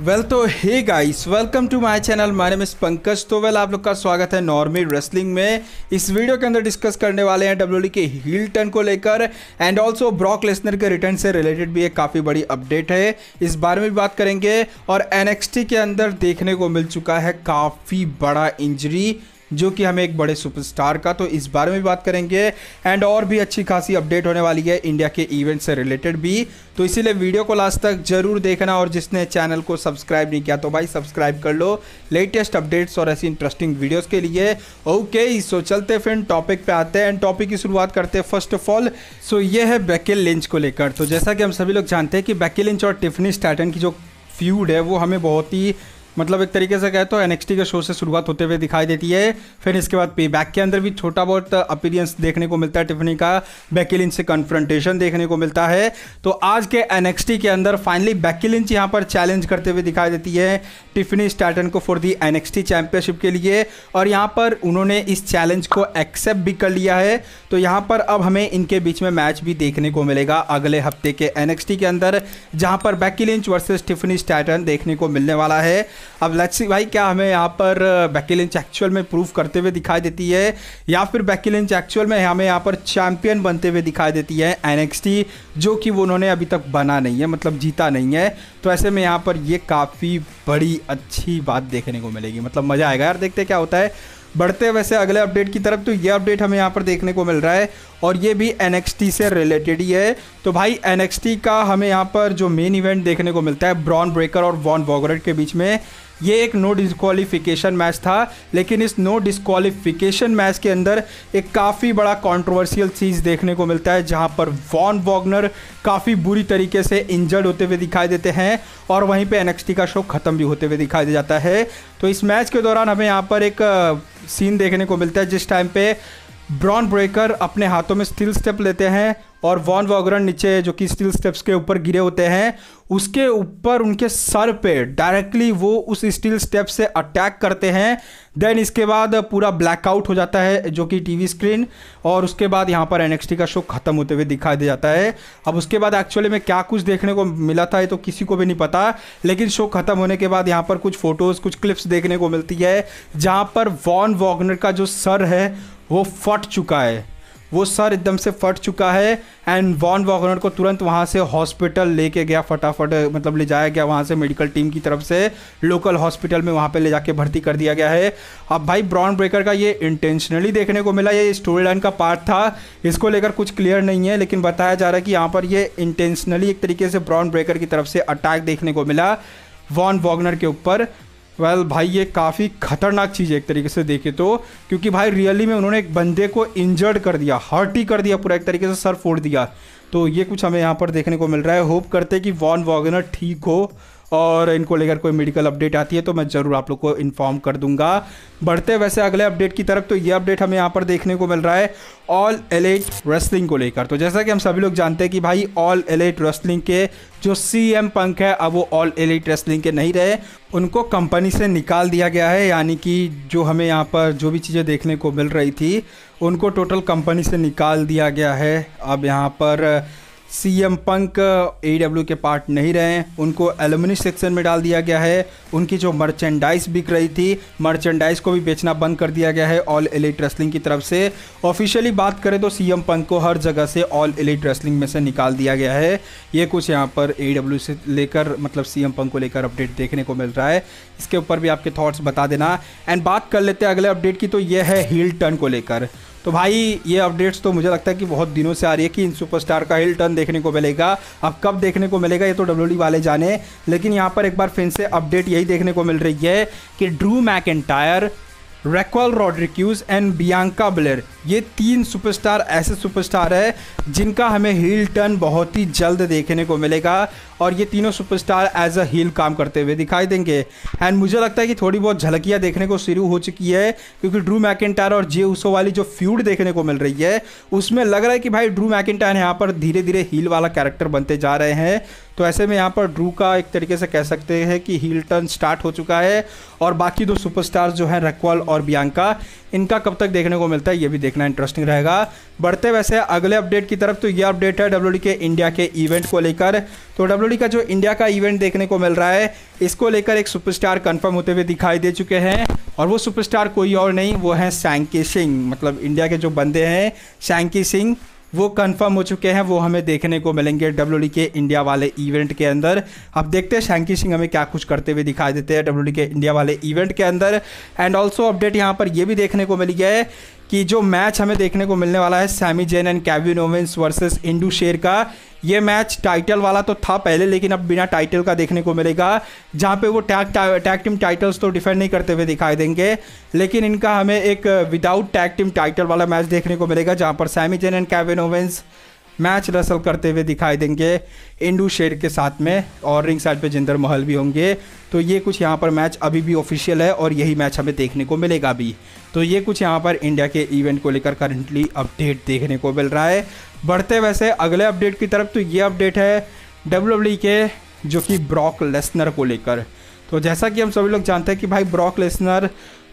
Well तो hey guys welcome to my channel my name is Pankaj तो well आप लोग का स्वागत है नॉर्मी रेसलिंग में. इस वीडियो के अंदर डिस्कस करने वाले हैं डब्ल्यू के हील टर्न को लेकर एंड ऑल्सो ब्रॉक लेसनर के रिटर्न से रिलेटेड भी एक काफ़ी बड़ी अपडेट है. इस बारे में भी बात करेंगे और एनएक्सटी के अंदर देखने को मिल चुका है काफ़ी बड़ा इंजरी जो कि हमें एक बड़े सुपरस्टार का तो इस बारे में भी बात करेंगे। एंड और भी अच्छी खासी अपडेट होने वाली है इंडिया के इवेंट से रिलेटेड भी। तो इसीलिए वीडियो को लास्ट तक ज़रूर देखना और जिसने चैनल को सब्सक्राइब नहीं किया तो भाई सब्सक्राइब कर लो। लेटेस्ट अपडेट्स और ऐसी इंटरेस्टिंग वीडियोज़ के लिए। ओके सो चलते फिर टॉपिक पे आते हैं। एंड टॉपिक की शुरुआत करते हैं फ़र्स्ट ऑफ़ ऑल सो ये है बैकिल लिंच को लेकर। तो जैसा कि हम सभी लोग जानते हैं कि बैकिल लिंच और टिफनी स्टैटन की जो फ्यूड है, वो हमें बहुत ही मतलब एक तरीके से कहे तो एनएक्सटी के शो से शुरुआत होते हुए दिखाई देती है। फिर इसके बाद पे बैक के अंदर भी छोटा बहुत अपीरियंस देखने को मिलता है टिफनी का। बैकिलिन से कन्फ्रंटेशन देखने को मिलता है। तो आज के एनएक्सटी के अंदर फाइनली बैकिलिंच यहाँ पर चैलेंज करते हुए दिखाई देती है टिफनी स्टैटन को फॉर दी एनएक्सटी चैंपियनशिप के लिए। और यहाँ पर उन्होंने इस चैलेंज को एक्सेप्ट भी कर लिया है। तो यहाँ पर अब हमें इनके बीच में मैच भी देखने को मिलेगा अगले हफ़्ते के एनएक्सटी के अंदर, जहाँ पर बैकिलिंच वर्सेज टिफनी स्टैटन देखने को मिलने वाला है। अब लेट्स सी भाई, क्या हमें यहाँ पर बैकेलेंच लिंच एक्चुअल में प्रूव करते हुए दिखाई देती है, या फिर बैकेलेंच लिंच एक्चुअल में हमें यहाँ पर चैंपियन बनते हुए दिखाई देती है एनएक्सटी जो कि वो उन्होंने अभी तक बना नहीं है मतलब जीता नहीं है। तो ऐसे में यहाँ पर ये काफ़ी बड़ी अच्छी बात देखने को मिलेगी मतलब मज़ा आएगा यार, देखते क्या होता है। बढ़ते वैसे अगले अपडेट की तरफ़ तो ये अपडेट हमें यहाँ पर देखने को मिल रहा है और ये भी एन से रिलेटेड ही है। तो भाई एन का हमें यहाँ पर जो मेन इवेंट देखने को मिलता है ब्रॉन ब्रेकर और वॉन वॉगरेट के बीच में, ये एक नो डिस्कालिफिकेशन मैच था। लेकिन इस नो डिस्कालिफिकेशन मैच के अंदर एक काफ़ी बड़ा कंट्रोवर्शियल चीज़ देखने को मिलता है, जहाँ पर वॉन वॉगनर काफ़ी बुरी तरीके से इंजर्ड होते हुए दिखाई देते हैं और वहीं पे एनएक्सटी का शो ख़त्म भी होते हुए दिखाई दे जाता है। तो इस मैच के दौरान हमें यहाँ पर एक सीन देखने को मिलता है, जिस टाइम पे ब्रॉन ब्रेकर अपने हाथों में स्टील स्टेप लेते हैं और वॉन वॉगरन नीचे जो कि स्टील स्टेप्स के ऊपर गिरे होते हैं, उसके ऊपर उनके सर पे डायरेक्टली वो उस स्टील स्टेप से अटैक करते हैं। देन इसके बाद पूरा ब्लैकआउट हो जाता है जो कि टीवी स्क्रीन और उसके बाद यहाँ पर एनएक्सटी का शो खत्म होते हुए दिखाई दे जाता है। अब उसके बाद एक्चुअली में क्या कुछ देखने को मिला था ये तो किसी को भी नहीं पता, लेकिन शो खत्म होने के बाद यहाँ पर कुछ फ़ोटोज़ कुछ क्लिप्स देखने को मिलती है, जहाँ पर वॉन वॉगनर का जो सर है, वो फट चुका है। वो सर एकदम से फट चुका है एंड वॉन वॉगनर को तुरंत वहाँ से हॉस्पिटल लेके गया, फटाफट मतलब ले जाया गया वहाँ से मेडिकल टीम की तरफ़ से। लोकल हॉस्पिटल में वहाँ पे ले जाके भर्ती कर दिया गया है। अब भाई ब्राउन ब्रेकर का ये इंटेंशनली देखने को मिला, ये स्टोरी लाइन का पार्ट था। इसको लेकर कुछ क्लियर नहीं है, लेकिन बताया जा रहा है कि यहाँ पर ये इंटेंशनली एक तरीके से ब्राउन ब्रेकर की तरफ़ से अटैक देखने को मिला वॉन वॉगनर के ऊपर। वेल well, भाई ये काफ़ी खतरनाक चीज़ है एक तरीके से देखे तो क्योंकि भाई रियली में उन्होंने एक बंदे को इंजर्ड कर दिया हर्ट ही कर दिया पूरा एक तरीके से सर फोड़ दिया। तो ये कुछ हमें यहाँ पर देखने को मिल रहा है। होप करते हैं कि वॉन वॉगनर ठीक हो। और इनको लेकर कोई मेडिकल अपडेट आती है तो मैं ज़रूर आप लोग को इन्फॉर्म कर दूँगा। बढ़ते वैसे अगले अपडेट की तरफ़ तो ये अपडेट हमें यहाँ पर देखने को मिल रहा है ऑल एलेट रेस्लिंग को लेकर। तो जैसा कि हम सभी लोग जानते हैं कि भाई ऑल एलेट रेस्लिंग के जो सी एम पंख है, अब वो ऑल एलेट रेस्लिंग के नहीं रहे, उनको कंपनी से निकाल दिया गया है, यानी कि जो हमें यहाँ पर जो भी चीज़ें देखने को मिल रही थी, उनको टोटल कंपनी से निकाल दिया गया है। अब यहाँ पर सी एम पंक ए के पार्ट नहीं रहे, उनको एलुमिनी सेक्शन में डाल दिया गया है। उनकी जो मर्चेंडाइज बिक रही थी मर्चेंडाइज को भी बेचना बंद कर दिया गया है ऑल एलिट रेसलिंग की तरफ़ से। ऑफिशियली बात करें तो सी एम पंक को हर जगह से ऑल एलिट रेसलिंग में से निकाल दिया गया है। ये कुछ यहाँ पर ए से लेकर मतलब सी एम पंक को लेकर अपडेट देखने को मिल रहा है। इसके ऊपर भी आपके थॉट्स बता देना। एंड बात कर लेते हैं अगले अपडेट की तो ये है हील टर्न को लेकर। तो भाई, ये अपडेट्स तो मुझे लगता है कि बहुत दिनों से आ रही है कि इन सुपरस्टार का हिल टर्न देखने को मिलेगा। अब कब देखने को मिलेगा, ये तो डब्ल्यू वाले जाने। लेकिन यहाँ पर एक बार फिर से अपडेट यही देखने को मिल रही है कि Drew Mac Raquel Rodriguez and Bianca Belair ये तीन सुपरस्टार ऐसे सुपरस्टार है जिनका हमें हील टर्न बहुत ही जल्द देखने को मिलेगा और ये तीनों सुपरस्टार एज अ हील काम करते हुए दिखाई देंगे। एंड मुझे लगता है कि थोड़ी बहुत झलकियाँ देखने को शुरू हो चुकी है क्योंकि ड्रू मैकेंटायर और जे उसो वाली जो फ्यूड देखने को मिल रही है, उसमें लग रहा है कि भाई ड्रू मैकेंटायर यहाँ पर धीरे धीरे हील वाला कैरेक्टर बनते जा रहे हैं। तो ऐसे में यहाँ पर ड्रू का एक तरीके से कह सकते हैं कि हील टर्न स्टार्ट हो चुका है और बाकी दो सुपरस्टार जो हैं रक्वाल और बियांका इनका कब तक देखने को मिलता है ये भी देखना इंटरेस्टिंग रहेगा। बढ़ते वैसे अगले अपडेट की तरफ़ तो ये अपडेट है डब्ल्यू के इंडिया के इवेंट को लेकर। तो डब्ल्यू का जो इंडिया का इवेंट देखने को मिल रहा है, इसको लेकर एक सुपरस्टार कंफर्म होते हुए दिखाई दे चुके हैं और वो सुपरस्टार कोई और नहीं, वो है सैंकी सिंह मतलब इंडिया के जो बंदे हैं सैंकी सिंह वो कंफर्म हो चुके हैं, वो हमें देखने को मिलेंगे डब्ल्यू के इंडिया वाले इवेंट के अंदर। अब देखते हैं शैंकी सिंह हमें क्या कुछ करते हुए दिखाई देते हैं डब्ल्यू के इंडिया वाले इवेंट के अंदर। एंड ऑल्सो अपडेट यहाँ पर यह भी देखने को मिली है कि जो मैच हमें देखने को मिलने वाला है Sami Zayn and Kevin Owens versus Indus Sher का। ये मैच टाइटल वाला तो था पहले, लेकिन अब बिना टाइटल का देखने को मिलेगा, जहाँ पे वो टैग टैग टीम टाइटल्स तो डिफेंड नहीं करते हुए दिखाई देंगे। लेकिन इनका हमें एक विदाउट टैग टीम टाइटल वाला मैच देखने को मिलेगा, जहाँ पर Sami Zayn and Kevin Owens match wrestle करते हुए दिखाई देंगे इंडू शेर के साथ में और रिंग साइड पे जिंदर महल भी होंगे। तो ये कुछ यहाँ पर मैच अभी भी ऑफिशियल है और यही मैच हमें देखने को मिलेगा भी तो ये कुछ यहाँ पर इंडिया के इवेंट को लेकर करंटली अपडेट देखने को मिल रहा है। बढ़ते वैसे अगले अपडेट की तरफ़ तो ये अपडेट है डब्ल्यू के, जो कि ब्रॉक लेसनर को लेकर। तो जैसा कि हम सभी लोग जानते हैं कि भाई ब्रॉक लेसनर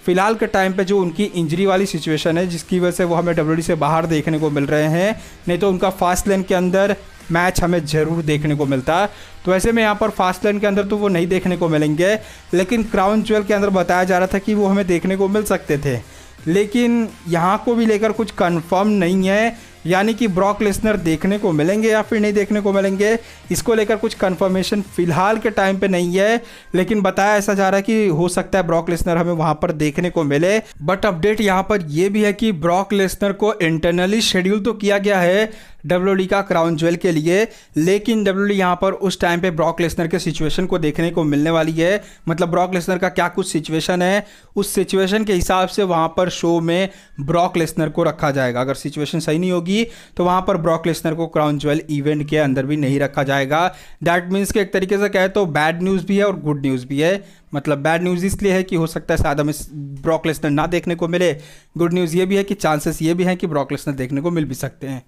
फ़िलहाल के टाइम पे जो उनकी इंजरी वाली सिचुएशन है, जिसकी वजह से वो हमें डब्ल्यू से बाहर देखने को मिल रहे हैं, नहीं तो उनका फास्ट लेन के अंदर मैच हमें ज़रूर देखने को मिलता। तो ऐसे में यहाँ पर फास्ट लेन के अंदर तो वो नहीं देखने को मिलेंगे, लेकिन क्राउन ज्वेल के अंदर बताया जा रहा था कि वो हमें देखने को मिल सकते थे। लेकिन यहाँ को भी लेकर कुछ कंफर्म नहीं है यानी कि ब्रॉक लेसनर देखने को मिलेंगे या फिर नहीं देखने को मिलेंगे, इसको लेकर कुछ कंफर्मेशन फ़िलहाल के टाइम पे नहीं है, लेकिन बताया ऐसा जा रहा है कि हो सकता है ब्रॉक लेसनर हमें वहाँ पर देखने को मिले। बट अपडेट यहाँ पर यह भी है कि ब्रॉक लेसनर को इंटरनली शेड्यूल तो किया गया है डब्ल्यू का क्राउन ज्वेल के लिए। लेकिन डब्ल्यू डी यहाँ पर उस टाइम पे ब्रॉक लेसनर के सिचुएशन को देखने को मिलने वाली है। मतलब ब्रॉक लेसनर का क्या कुछ सिचुएशन है? उस सिचुएशन के हिसाब से वहाँ पर शो में ब्रॉक लेसनर को रखा जाएगा। अगर सिचुएशन सही नहीं होगी तो वहाँ पर ब्रॉक लेसनर को क्राउन ज्वेल इवेंट के अंदर भी नहीं रखा जाएगा। दैट मीन्स कि एक तरीके से कहे तो बैड न्यूज़ भी है और गुड न्यूज़ भी है। मतलब बैड न्यूज़ इसलिए है कि हो सकता है शायद हमें ब्रॉक लेसनर ना देखने को मिले। गुड न्यूज़ ये भी है कि चांसेस ये भी हैं कि ब्रॉक लेसनर देखने को मिल भी सकते हैं।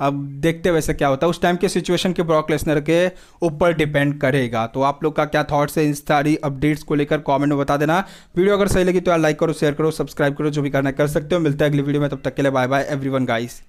अब देखते वैसे क्या होता है। उस टाइम के सिचुएशन के ब्रॉक लेसनर के ऊपर डिपेंड करेगा। तो आप लोग का क्या थॉट्स है? इन सारी अपडेट्स को लेकर कमेंट में बता देना। वीडियो अगर सही लगी तो यार लाइक करो शेयर करो सब्सक्राइब करो, जो भी करना कर सकते हो। मिलता है अगली वीडियो में। तब तक के लिए बाय बाय एवरीवन गाइस